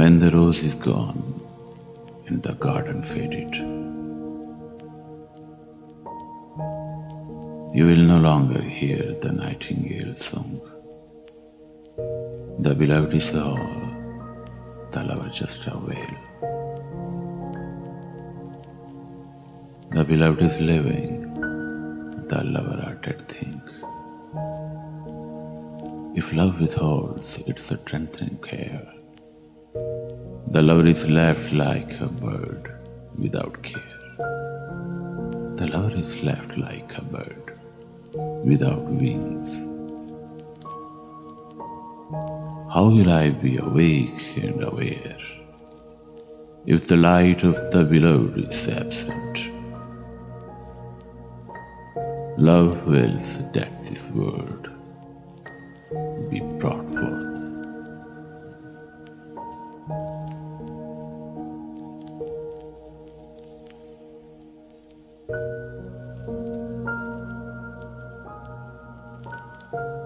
When the rose is gone and the garden faded, you will no longer hear the nightingale song. The beloved is all, the lover just a wail. The beloved is living, the lover a dead thing. If love withholds its strengthening care, the lover is left like a bird without care. The lover is left like a bird without wings. How will I be awake and aware if the light of the beloved is absent? Love will seduct this world, be brought forth. Thank